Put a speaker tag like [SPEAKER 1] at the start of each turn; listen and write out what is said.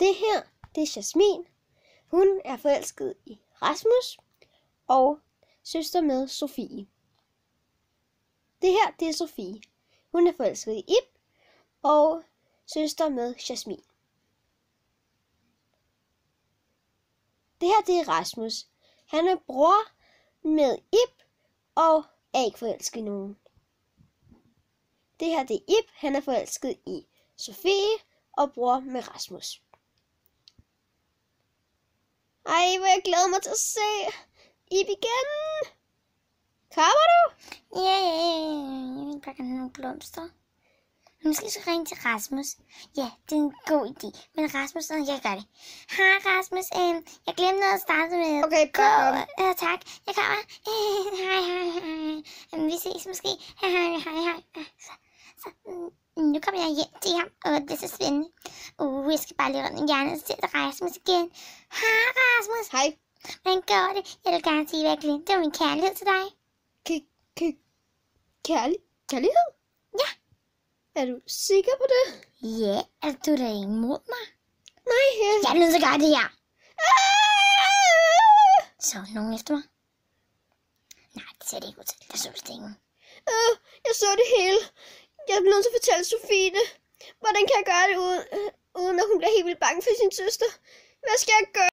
[SPEAKER 1] Det her, det er Jasmin. Hun er forelsket i Rasmus og søster med Sofie. Det her, det er Sofie. Hun er forelsket i Ib og søster med Jasmin. Det her, det er Rasmus. Han er bror med Ib og er ikke forelsket i nogen. Det her, det er Ib. Han er forelsket i Sofie og bror med Rasmus. Ej, hvor jeg glæder mig til at se Ib igen. Kommer du?
[SPEAKER 2] Ja, ja, ja. Jeg vil have nogle blomster. Måske skal jeg ringe til Rasmus. Ja, det er en god idé. Men Rasmus, øh, jeg gør det. Hej Rasmus, øh, jeg glemte noget at starte med.
[SPEAKER 1] Okay, kom.
[SPEAKER 2] øh, tak. Jeg kommer. Øh, hej, hej, hej. Øh, vi ses måske. Hej, hej, hej, hej. Nu kommer jeg hjem til ham. Åh, det er så spændende. Uh, jeg skal bare lige rundt i hjernen og se Rasmus igen. Hej Rasmus.
[SPEAKER 1] Hej.
[SPEAKER 2] Hvordan går det? Jeg vil gerne sige, glemte. Det var min kærlighed til dig.
[SPEAKER 1] K- k- kærlig kærlighed?
[SPEAKER 2] Ja.
[SPEAKER 1] Er du sikker på det?
[SPEAKER 2] Ja, er du da imod mig?
[SPEAKER 1] Nej, jeg...
[SPEAKER 2] Jeg er nødt til at gøre det her.
[SPEAKER 1] Ah!
[SPEAKER 2] Så nogen efter mig? Nej, det ser det ikke ud til. Der så vist ingen.
[SPEAKER 1] Øh, jeg så det hele. Jeg bliver nødt til at fortælle Sofie det. Hvordan kan jeg gøre det, uden, øh, uden at hun bliver helt vildt bange for sin søster? Hvad skal jeg gøre?